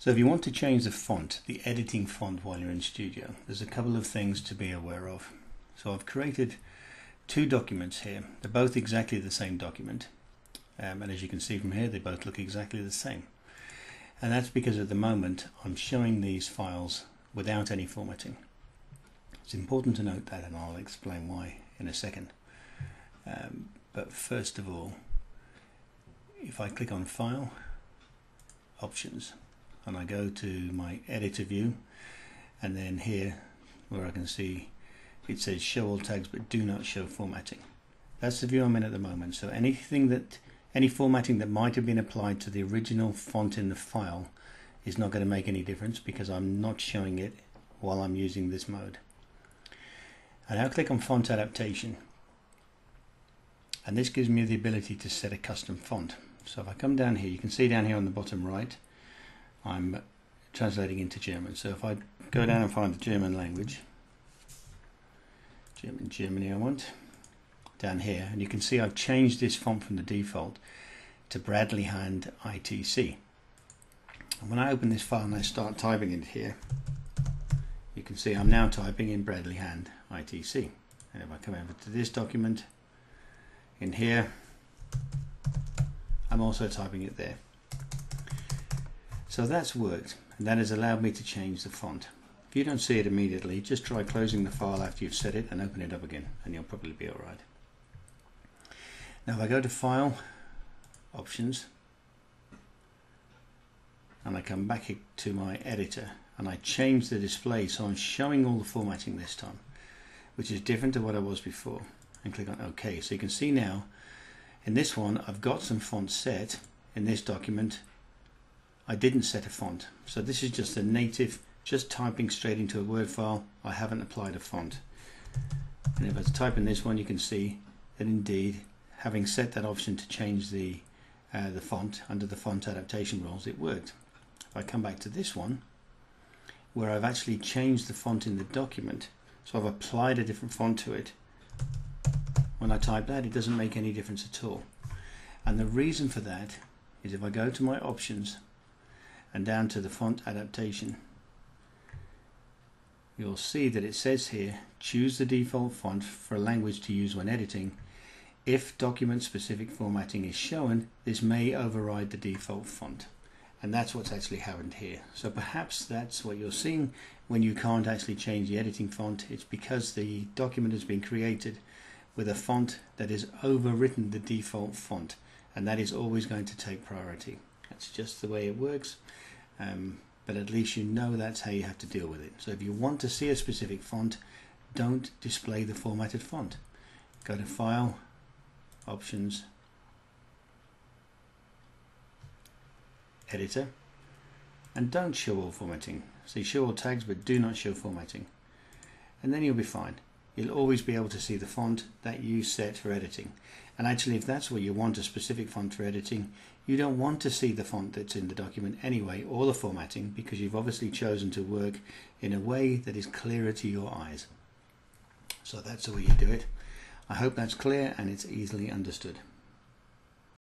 So if you want to change the font, the editing font while you're in Studio, there's a couple of things to be aware of. So I've created two documents here. They're both exactly the same document. Um, and as you can see from here, they both look exactly the same. And that's because at the moment I'm showing these files without any formatting. It's important to note that and I'll explain why in a second. Um, but first of all, if I click on File, Options, and I go to my editor view and then here where I can see it says show all tags but do not show formatting. That's the view I'm in at the moment. So anything that any formatting that might have been applied to the original font in the file is not going to make any difference because I'm not showing it while I'm using this mode. And I now click on font adaptation. And this gives me the ability to set a custom font. So if I come down here you can see down here on the bottom right I'm translating into German. So if I go down and find the German language, German Germany I want, down here, and you can see I've changed this font from the default to Bradley Hand ITC. And when I open this file and I start typing it here, you can see I'm now typing in Bradley Hand ITC. And if I come over to this document, in here, I'm also typing it there. So that's worked and that has allowed me to change the font. If you don't see it immediately, just try closing the file after you've set it and open it up again and you'll probably be alright. Now if I go to File, Options, and I come back to my editor and I change the display so I'm showing all the formatting this time, which is different to what I was before, and click on OK. So you can see now, in this one I've got some fonts set in this document I didn't set a font. So this is just a native, just typing straight into a Word file. I haven't applied a font. And if I type in this one, you can see that indeed, having set that option to change the, uh, the font under the font adaptation rules, it worked. If I come back to this one, where I've actually changed the font in the document, so I've applied a different font to it, when I type that, it doesn't make any difference at all. And the reason for that is if I go to my options and down to the font adaptation. You'll see that it says here choose the default font for a language to use when editing. If document specific formatting is shown this may override the default font. And that's what's actually happened here. So perhaps that's what you're seeing when you can't actually change the editing font. It's because the document has been created with a font that has overwritten the default font. And that is always going to take priority that's just the way it works um, but at least you know that's how you have to deal with it. So if you want to see a specific font, don't display the formatted font. Go to File, Options, Editor, and don't show all formatting. See, show all tags, but do not show formatting. And then you'll be fine. You'll always be able to see the font that you set for editing. And actually, if that's what you want, a specific font for editing, you don't want to see the font that's in the document anyway, or the formatting, because you've obviously chosen to work in a way that is clearer to your eyes. So that's the way you do it. I hope that's clear and it's easily understood.